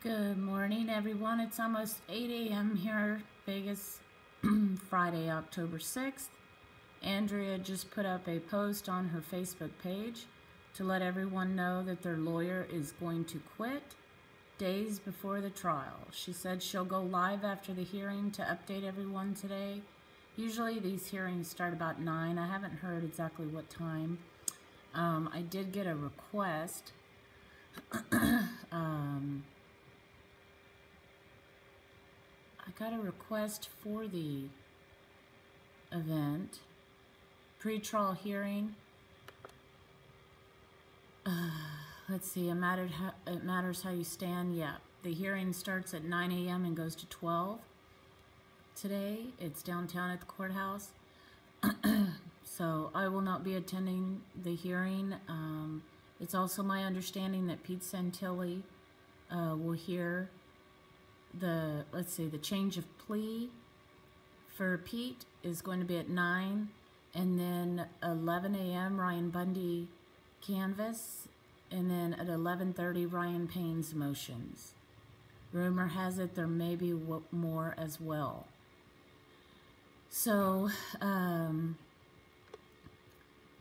Good morning, everyone. It's almost 8 a.m. here, Vegas, Friday, October 6th. Andrea just put up a post on her Facebook page to let everyone know that their lawyer is going to quit days before the trial. She said she'll go live after the hearing to update everyone today. Usually these hearings start about 9. I haven't heard exactly what time. Um, I did get a request. um, I got a request for the event. Pre-trial hearing. Uh, let's see, it, mattered how, it matters how you stand. Yeah, the hearing starts at 9 a.m. and goes to 12 today. It's downtown at the courthouse. so I will not be attending the hearing. Um, it's also my understanding that Pete Santilli uh, will hear the, let's see, the change of plea for Pete is going to be at 9 and then 11 a.m. Ryan Bundy canvas and then at 11.30 Ryan Payne's motions. Rumor has it there may be more as well. So, um,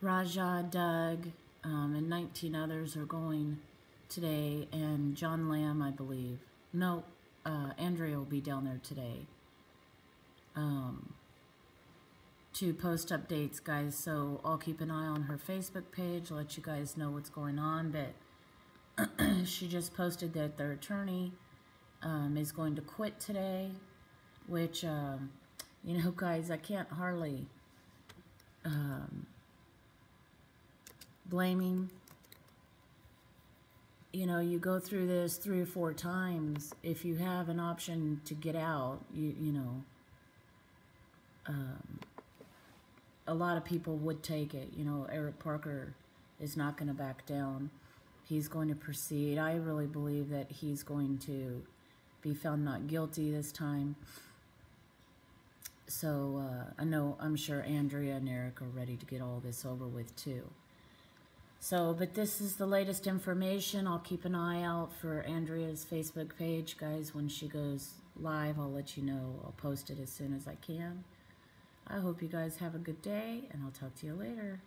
Raja, Doug, um, and 19 others are going today, and John Lamb, I believe. No, uh, Andrea will be down there today um, to post updates, guys. So I'll keep an eye on her Facebook page, let you guys know what's going on. But she just posted that their attorney um, is going to quit today, which, um, you know, guys, I can't hardly um, blaming you know, you go through this three or four times. If you have an option to get out, you, you know, um, a lot of people would take it. You know, Eric Parker is not going to back down. He's going to proceed. I really believe that he's going to be found not guilty this time. So uh, I know, I'm sure Andrea and Eric are ready to get all this over with too. So, but this is the latest information. I'll keep an eye out for Andrea's Facebook page, guys. When she goes live, I'll let you know. I'll post it as soon as I can. I hope you guys have a good day, and I'll talk to you later.